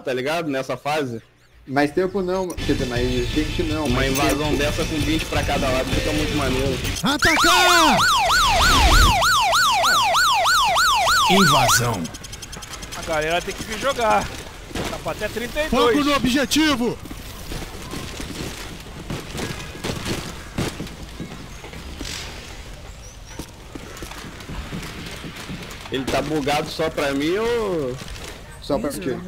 tá ligado? Nessa fase. Mais tempo não, quer dizer, mais gente não. Uma invasão tempo. dessa com 20 pra cada lado fica muito maneiro. Atacar! Invasão. A galera tem que vir jogar. Tá pra até 32. Foco no objetivo! Ele tá bugado só pra mim ou. Só pra out.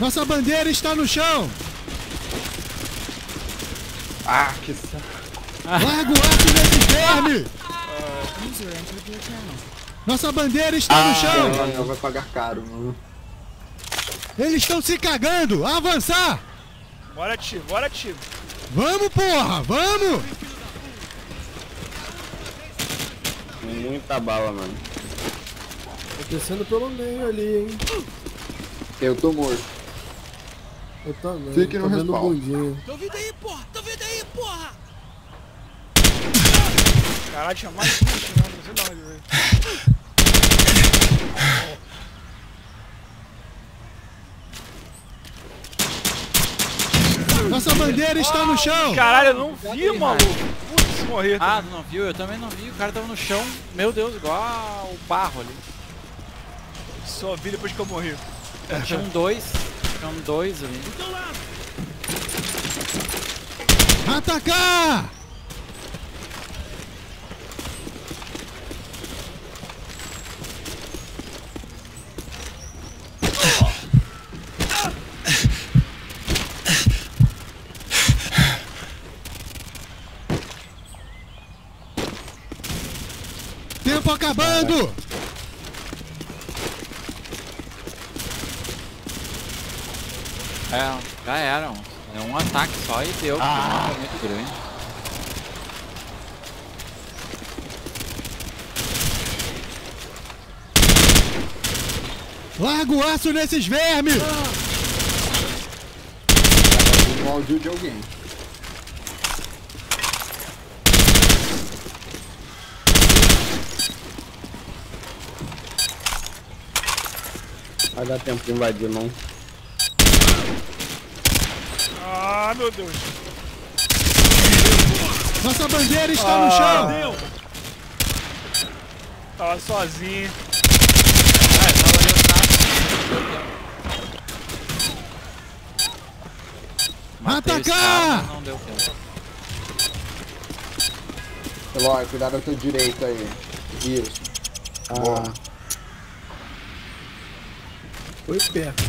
Nossa bandeira está no chão! Ah, que saco. Larga o arco nesse verme! Nossa bandeira está no chão! Não, não vai pagar caro, mano. Eles estão se cagando! Avançar! Bora, tio, bora, tio. Vamos, porra! Vamos! Muita bala, mano. Tô descendo pelo meio ali, hein? Eu tô morto. Eu também. Fique no tô vendo o respawn. bundinho. Tô vindo aí, porra! Tô vindo aí, porra! Caralho, tinha mais gente, né? Não sei de onde veio. Nossa bandeira está no chão! Caralho, eu não vi, maluco. Putz, morri. Ah, não viu? Eu também não vi. O cara tava no chão. Meu Deus, igual o barro ali. Só vi depois que eu morri. Tinha um dois. Tinha um dois ali. Atacar! Tempo acabando! É, já era. É um ataque só e deu. Ah. muito grande. Larga o aço nesses vermes! Um áudio de alguém. Vai dar tempo de invadir, não. Ah, meu Deus. Nossa bandeira está no chão! Tava sozinho. Ah, tava os Atacar! Não deu tempo. Eloy, cuidado à tua direita aí. Isso. Boa. Foi perto.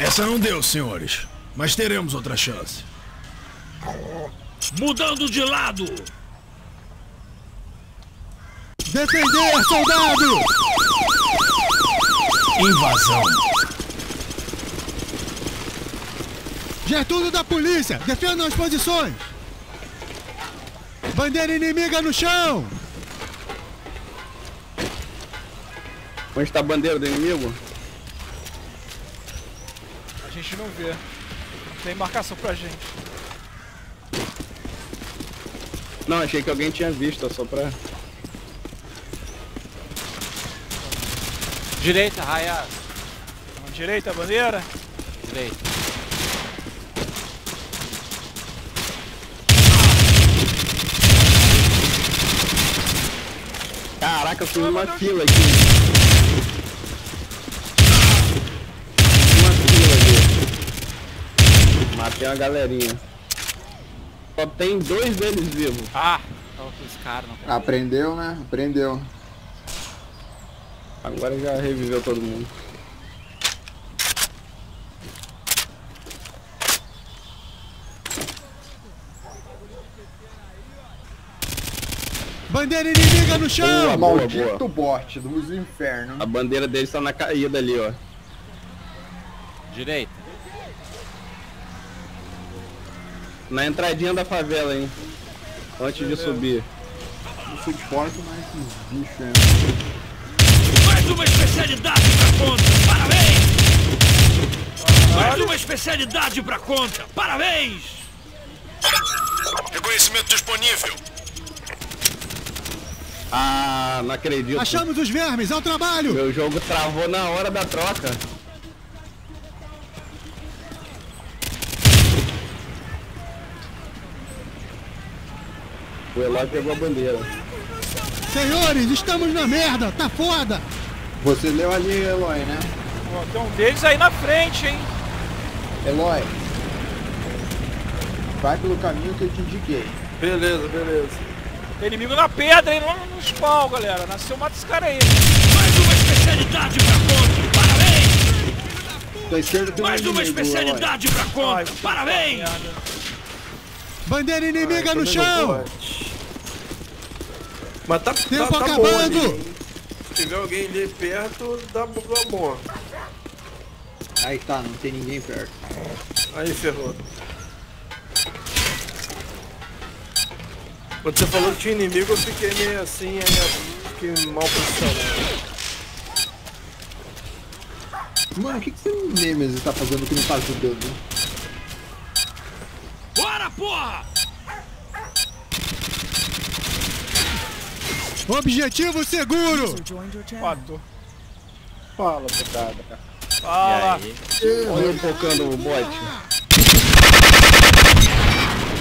Essa não deu, senhores. Mas teremos outra chance. Mudando de lado! Defender, soldado! Invasão. Getúlio da polícia, defendam as posições! Bandeira inimiga no chão! Onde tá a bandeira do inimigo? A gente não vê. Tem marcação pra gente. Não, achei que alguém tinha visto, só pra. Direita, raia. Direita, bandeira. Direita. Caraca, eu fui numa fila aqui. Uma fila Matei uma galerinha. Só tem dois deles vivos. Ah! Com os caras, não. Aprendeu, né? Aprendeu. Agora já reviveu todo mundo. Bandeira inimiga no Boa, chão! boa, Maldito boa. bot dos infernos. A bandeira deles tá na caída ali, ó. Direita. Na entradinha da favela, hein. Antes de subir. Não suporto mais esses bichos aí. Mais uma especialidade pra conta! Parabéns! Mais uma especialidade pra conta! Parabéns! Reconhecimento disponível. Ah, não acredito. Achamos os vermes, ao trabalho! Meu jogo travou na hora da troca. O Eloy pegou a bandeira. Senhores, estamos na merda, tá foda! Você leu ali, Eloy, né? Ó, tem um deles aí na frente, hein? Eloy. Vai pelo caminho que eu te indiquei. Beleza, beleza. Tem inimigo na pedra aí, no, no spawn, galera. Nasceu, mata esse cara aí. Mais uma especialidade pra conta. Parabéns. Da esquerda tem um Mais uma inimigo, especialidade pra Ai, conta. Parabéns. Bandeira inimiga no Também não chão! pode. Mas tá, Tempo tá, tá acabando. bom ali? Se tiver alguém ali perto, dá, dá bom. Aí tá, não tem ninguém perto. Aí ferrou. Quando você falou que tinha inimigo, eu fiquei meio assim, aí eu fiquei mal posicionado. Mano, o que, que você Nemesis tá fazendo que não tá ajudando? Bora, porra. Objetivo seguro! Matou. Fala, putada. Fala. Olha eu focando o bot.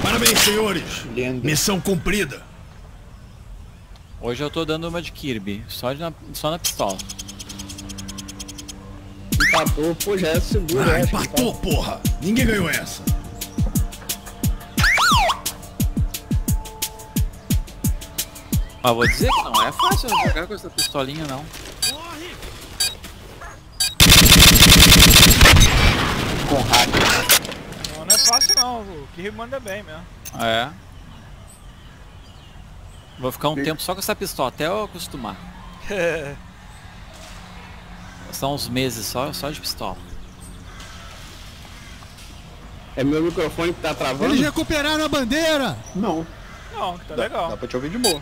Parabéns, senhores. Lenda. Missão cumprida. Hoje eu tô dando uma de Kirby, só, de na, só na pistola. Empatou, pô, já é seguro, Ah, acho. empatou, porra. Ninguém ganhou essa. Mas vou dizer que não é fácil jogar com essa pistolinha, não. Corre. Com hack. Não, não é fácil não. O Kirby manda bem mesmo. É. Vou ficar um tempo só com essa pistola, até eu acostumar. São uns meses só, só de pistola. É meu microfone que tá travando? Eles recuperaram a bandeira! Não, Não, tá legal. dá pra te ouvir de boa.